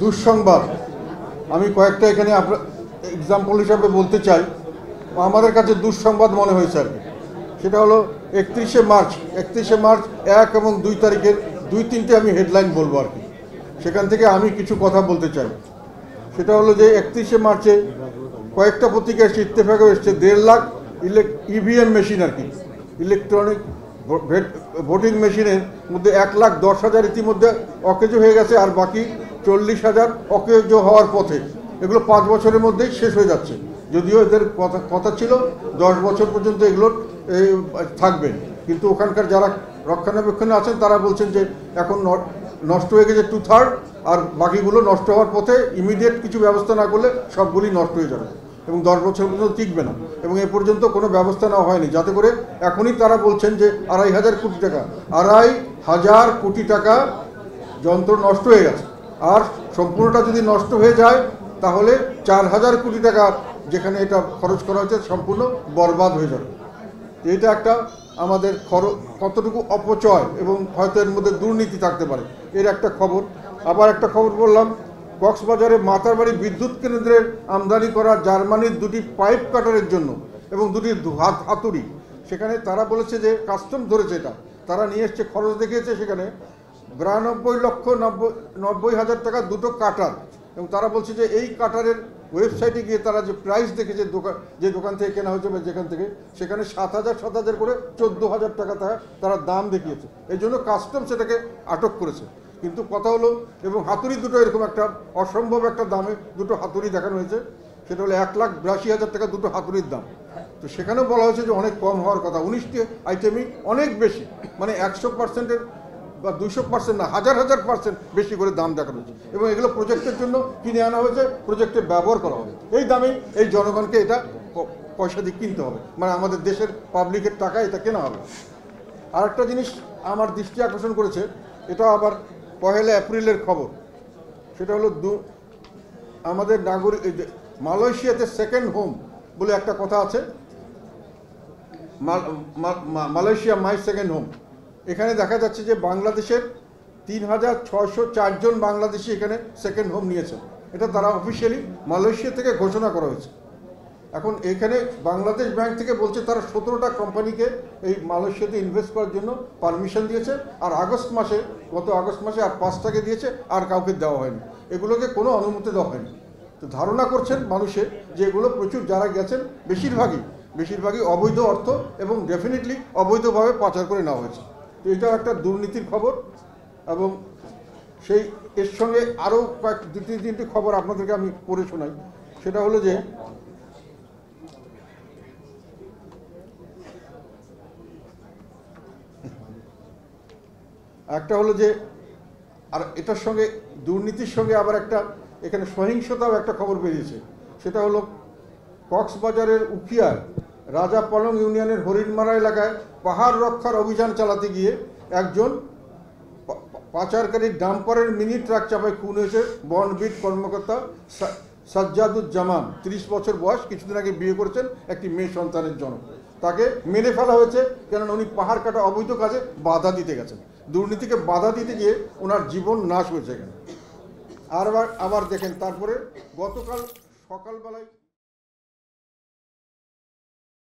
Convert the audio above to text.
দুঃসংবাদ। আমি কয়েকটা এখানে আপনার এক্সাম্পল হিসাবে বলতে চাই। আমাদের কাছে দুঃসংবাদ মনে হয়েছে আর কি। সেটা হলো একত্রিশে মার্চ একত্রিশে মার্চ এক এবং দুই তারিখের দুই তিনটে আমি হেডলাইন বলব আর কি। সেখান থেকে আমি কিছু কথা বলতে চাই। সেটা হলো যে একত্রিশে মার্চে কয়েকটা পত্রিকা এসছে ইত্তেফাকে এসছে, দেড় লাখ ইলেক ইভিএম মেশিন আর কি। ইলেকট্রনিক ভোটিং মেশিনের মধ্যে এক লাখ দশ হাজার ইতিমধ্যে অকেজো হয়ে গেছে আর বাকি চল্লিশ হাজার অকেজো হওয়ার পথে। এগুলো পাঁচ বছরের মধ্যেই শেষ হয়ে যাচ্ছে। যদিও এদের কথা কথা ছিল দশ বছর পর্যন্ত এগুলো এই, থাকবে। কিন্তু ওখানকার যারা রক্ষণাবেক্ষণে আছেন তারা বলছেন যে এখন নষ্ট হয়ে গেছে টু থার্ড আর বাকিগুলো নষ্ট হওয়ার পথে ইমিডিয়েট কিছু ব্যবস্থা না করলে সবগুলি নষ্ট হয়ে যাবে। এবং দশ বছর পর্যন্ত টিকবে না। এবং এ পর্যন্ত কোনো ব্যবস্থা নেওয়া হয়নি। যাতে করে এখনই তারা বলছেন যে আড়াই হাজার কোটি টাকা। আড়াই হাজার কোটি টাকা যন্ত্র নষ্ট হয়ে গেছে। আর সম্পূর্ণটা যদি নষ্ট হয়ে যায়, তাহলে চার হাজার কোটি টাকা যেখানে এটা খরচ করা হয়েছে, সম্পূর্ণ বরবাদ হয়ে যাবে। এটা একটা আমাদের খরচ, কতটুকু অপচয় এবং হয়তো এর মধ্যে দুর্নীতি থাকতে পারে, এর একটা খবর। আবার একটা খবর বললাম, কক্সবাজারে মাতারবাড়ি বিদ্যুৎ কেন্দ্রের আমদানি করা জার্মানির দুটি পাইপ কাটারের জন্য এবং দুটি হাত হাতুড়ি। সেখানে তারা বলেছে যে, কাস্টম ধরেছে এটা। তারা নিয়ে এসছে, খরচ দেখিয়েছে সেখানে। বিরানব্বই লক্ষ নব্বই নব্বই হাজার টাকা দুটো কাটার। এবং তারা বলছে যে এই কাটারের ওয়েবসাইটে গিয়ে তারা যে প্রাইস দেখেছে দোকান, যে দোকান থেকে কেনা হয়েছে বা যেখান থেকে, সেখানে সাত হাজার সাত হাজার করে চোদ্দ হাজার টাকা তারা দাম দেখিয়েছে। এই জন্য কাস্টম সেটাকে আটক করেছে। কিন্তু কথা হলো, এবং হাতুড়ি দুটো এরকম একটা অসম্ভব একটা দামে দুটো হাতুড়ি দেখানো হয়েছে। সেটা হলো এক লাখ বিরাশি হাজার টাকা দুটো হাতুড়ির দাম। তো সেখানেও বলা হয়েছে যে অনেক কম হওয়ার কথা। উনিশটি আইটেমই অনেক বেশি। মানে একশো পার্সেন্টের বা দুশো পার্সেন্ট না, হাজার হাজার পার্সেন্ট বেশি করে দাম দেখানো হয়েছে এবং এগুলো প্রজেক্টের জন্য কিনে আনা হয়েছে প্রজেক্টে ব্যবহার করা হবে এই দামেই এই জনগণকে এটা পয়সা দিয়ে কিনতে হবে। মানে আমাদের দেশের পাবলিকের টাকা এটা কেনা হবে। আরেকটা জিনিস আমার দৃষ্টি আকর্ষণ করেছে, এটা আবার পহেলা এপ্রিলের খবর। সেটা হলো দু, আমাদের নাগরিক মালয়েশিয়াতে সেকেন্ড হোম বলে একটা কথা আছে। মালয়েশিয়া মাই সেকেন্ড হোম এখানে দেখা যাচ্ছে যে বাংলাদেশের তিন হাজার ছয়শো চারজন বাংলাদেশি এখানে সেকেন্ড হোম নিয়েছেন এটা তারা অফিসিয়ালি মালয়েশিয়া থেকে ঘোষণা করা হয়েছে। এখন এখানে বাংলাদেশ ব্যাংক থেকে বলছে তারা সতেরোটা কোম্পানিকে এই মালয়েশিয়াতে ইনভেস্ট করার জন্য পারমিশন দিয়েছে। আর আগস্ট মাসে, গত আগস্ট মাসে আর পাঁচটাকে দিয়েছে, আর কাউকে দেওয়া হয়নি। এগুলোকে কোনো অনুমতি দেওয়া হয়নি। তো ধারণা করছেন মানুষে যে এগুলো প্রচুর যারা গেছেন, বেশিরভাগই বেশিরভাগই অবৈধ অর্থ এবং ডেফিনেটলি অবৈধভাবে পাচার করে নেওয়া হয়েছে। তো এটাও একটা দুর্নীতির খবর এবং সেই এর সঙ্গে আরও কয়েক দুটি তিনটি খবর আপনাদেরকে আমি পড়ে শোনাই। সেটা হলো যে একটা হলো যে আর এটার সঙ্গে দুর্নীতির সঙ্গে আবার একটা এখানে সহিংসতাও একটা খবর বেরিয়েছে। সেটা হলো কক্সবাজারের উখিয়ায় রাজা পলং ইউনিয়নের হরিণমারা এলাকায় পাহাড় রক্ষার অভিযান চালাতে গিয়ে একজন পাচারকারী ডাম্পারের মিনি ট্রাক চাপায় খুন হয়েছে বনবিট কর্মকর্তা সাজ্জাদুজ্জামান। তিরিশ বছর বয়স, কিছুদিন আগে বিয়ে করেছেন একটি মেয়ে সন্তানের জন্য তাকে মেরে ফেলা হয়েছে কেননা উনি পাহাড় কাটা অবৈধ কাজে বাধা দিতে গেছেন। দুর্নীতিকে বাধা দিতে গিয়ে ওনার জীবন নাশ হয়েছে এখানে। আর আবার দেখেন, তারপরে গতকাল সকালবেলায়